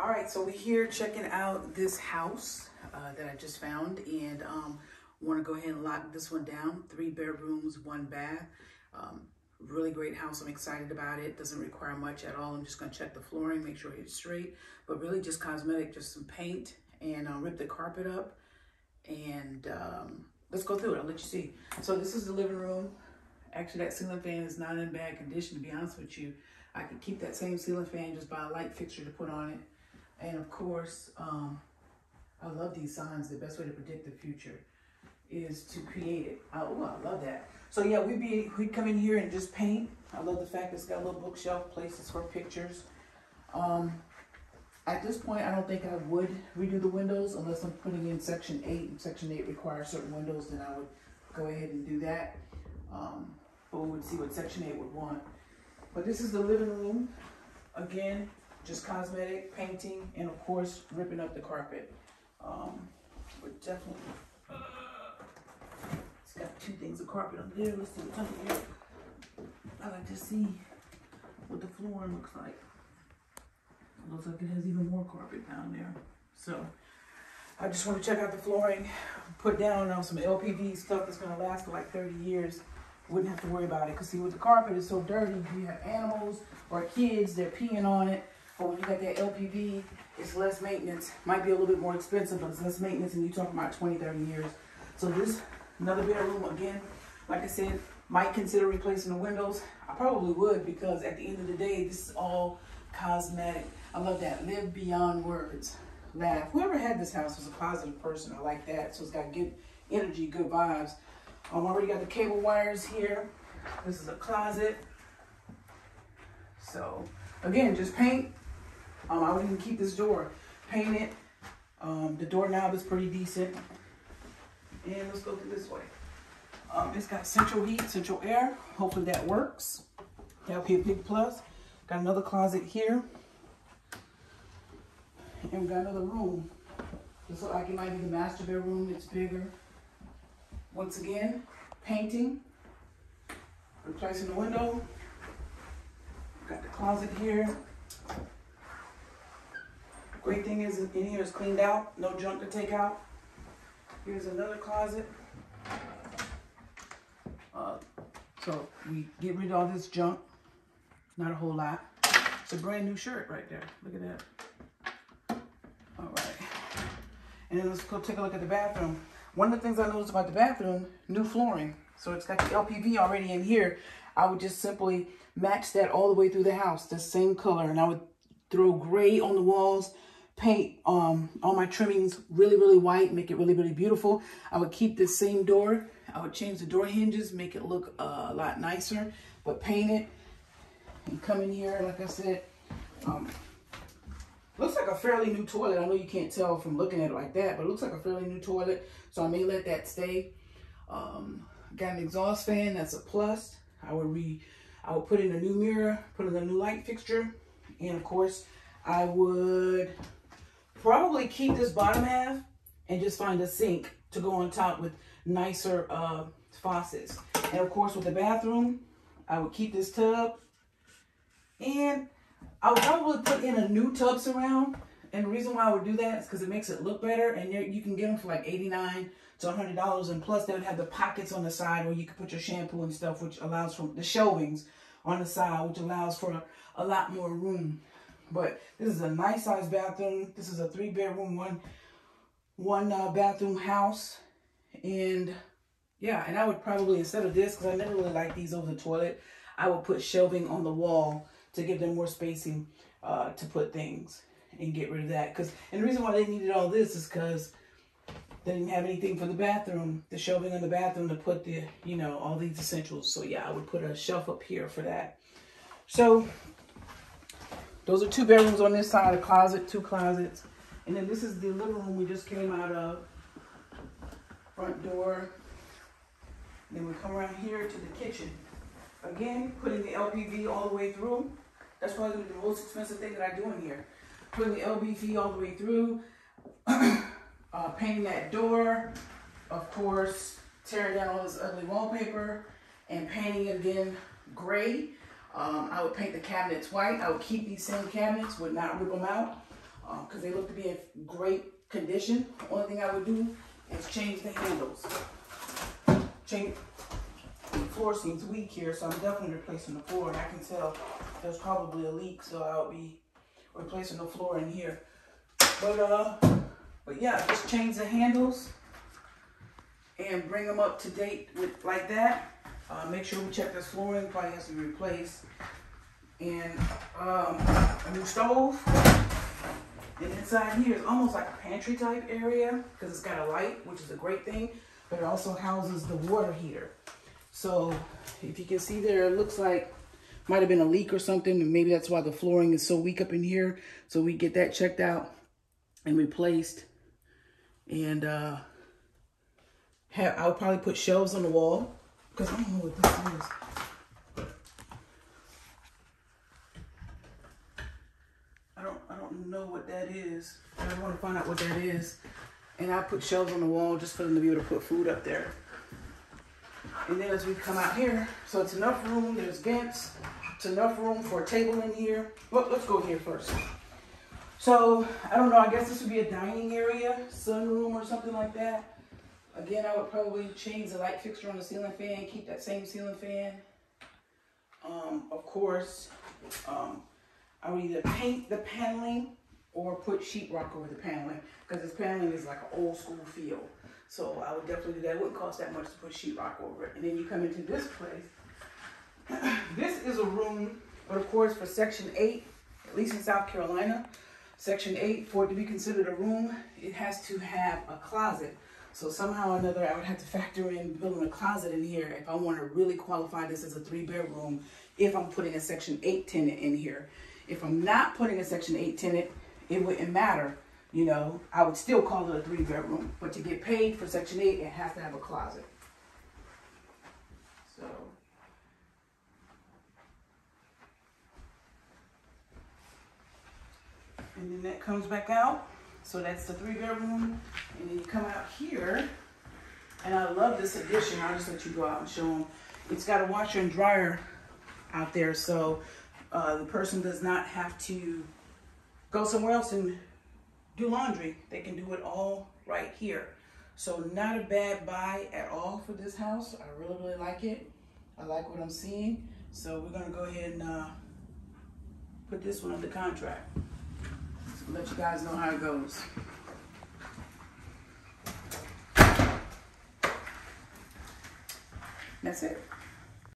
All right, so we're here checking out this house uh, that I just found and um, want to go ahead and lock this one down. Three bedrooms, one bath. Um, really great house. I'm excited about it. Doesn't require much at all. I'm just going to check the flooring, make sure it's straight, but really just cosmetic, just some paint and uh, rip the carpet up. And um, let's go through it. I'll let you see. So this is the living room. Actually, that ceiling fan is not in bad condition, to be honest with you. I could keep that same ceiling fan, just buy a light fixture to put on it. And of course, um, I love these signs. The best way to predict the future is to create it. Oh, I love that. So yeah, we be we come in here and just paint. I love the fact it's got a little bookshelf places for pictures. Um, at this point, I don't think I would redo the windows unless I'm putting in section eight. And section eight requires certain windows, then I would go ahead and do that. Um, but we would see what section eight would want. But this is the living room. Again, just cosmetic, painting, and of course, ripping up the carpet. Um, but definitely, uh, it's got two things of carpet up there. Let's see what's under here. I like to see what the floor looks like. It looks like it has even more carpet down there. So, I just want to check out the flooring, put down um, some LPV stuff that's going to last for like 30 years. Wouldn't have to worry about it. Because see, with the carpet, it's so dirty. You have animals or kids, they're peeing on it. But when you got that LPV, it's less maintenance. Might be a little bit more expensive, but it's less maintenance, and you're talking about 20, 30 years. So this, another bedroom, again, like I said, might consider replacing the windows. I probably would because at the end of the day, this is all cosmetic. I love that. Live beyond words. Laugh. Whoever had this house was a positive person. I like that. So it's got good energy, good vibes. I um, already got the cable wires here. This is a closet. So again, just paint um, I would even keep this door painted. Um, the doorknob is pretty decent. And let's go through this way. Um, it's got central heat, central air. Hopefully that works. That'll be a big plus. Got another closet here. And we got another room. This looks like it might be the master bedroom. It's bigger. Once again, painting. Replacing the window. Got the closet here. Great thing is in here is cleaned out, no junk to take out. Here's another closet. Uh, so we get rid of all this junk, not a whole lot. It's a brand new shirt right there. Look at that. All right. And then let's go take a look at the bathroom. One of the things I noticed about the bathroom, new flooring. So it's got the LPV already in here. I would just simply match that all the way through the house, the same color. And I would throw gray on the walls, paint um, all my trimmings really, really white, make it really, really beautiful. I would keep this same door. I would change the door hinges, make it look uh, a lot nicer, but paint it and come in here, like I said, um, looks like a fairly new toilet. I know you can't tell from looking at it like that, but it looks like a fairly new toilet. So I may let that stay. Um, got an exhaust fan, that's a plus. I would re, I would put in a new mirror, put in a new light fixture, and of course, I would probably keep this bottom half and just find a sink to go on top with nicer uh, faucets. And of course, with the bathroom, I would keep this tub. And I would probably put in a new tub surround. And the reason why I would do that is because it makes it look better. And you can get them for like 89 to $100. And plus, they would have the pockets on the side where you can put your shampoo and stuff, which allows for the shelvings on the side, which allows for a lot more room. But this is a nice size bathroom. This is a three bedroom, one, one uh, bathroom house. And yeah, and I would probably, instead of this, because I never really like these over the toilet, I would put shelving on the wall to give them more spacing uh, to put things and get rid of that. Cause, and the reason why they needed all this is because they didn't have anything for the bathroom, the shelving in the bathroom to put the, you know, all these essentials. So yeah, I would put a shelf up here for that. So those are two bedrooms on this side, a closet, two closets. And then this is the living room we just came out of. Front door. Then we come around here to the kitchen. Again, putting the LPV all the way through. That's probably the most expensive thing that I do in here. Putting the LPV all the way through. uh, painting that door. Of course, tearing down all this ugly wallpaper. And painting it again gray um, I would paint the cabinets white. I would keep these same cabinets, would not rip them out. because they look to be in great condition. The Only thing I would do is change the handles. Change, the floor seems weak here, so I'm definitely replacing the floor. And I can tell there's probably a leak, so I'll be replacing the floor in here. But uh, but yeah, just change the handles and bring them up to date with like that. Uh, make sure we check this flooring, probably has to be replaced. And um, a new stove. And inside here is almost like a pantry type area because it's got a light, which is a great thing, but it also houses the water heater. So if you can see there, it looks like might have been a leak or something, and maybe that's why the flooring is so weak up in here. So we get that checked out and replaced. And uh, have, I'll probably put shelves on the wall because I don't know what this is. I don't I don't know what that is. I want to find out what that is. And I put shelves on the wall just for them to be able to put food up there. And then as we come out here, so it's enough room, there's vents, it's enough room for a table in here. Well, let's go here first. So, I don't know, I guess this would be a dining area, sunroom or something like that. Again, I would probably change the light fixture on the ceiling fan, keep that same ceiling fan. Um, of course, um, I would either paint the paneling or put sheetrock over the paneling because this paneling is like an old school feel. So I would definitely do that. It wouldn't cost that much to put sheetrock over it. And then you come into this place. this is a room, but of course for section eight, at least in South Carolina, section eight, for it to be considered a room, it has to have a closet. So somehow or another, I would have to factor in building a closet in here if I want to really qualify this as a three bedroom, if I'm putting a section eight tenant in here. If I'm not putting a section eight tenant, it wouldn't matter you know, I would still call it a three bedroom, but to get paid for Section 8, it has to have a closet. So. And then that comes back out. So that's the three bedroom. And then you come out here. And I love this addition. I'll just let you go out and show them. It's got a washer and dryer out there. So uh, the person does not have to go somewhere else and do laundry. They can do it all right here. So not a bad buy at all for this house. I really, really like it. I like what I'm seeing. So we're gonna go ahead and uh, put this one under contract. Let you guys know how it goes. That's it.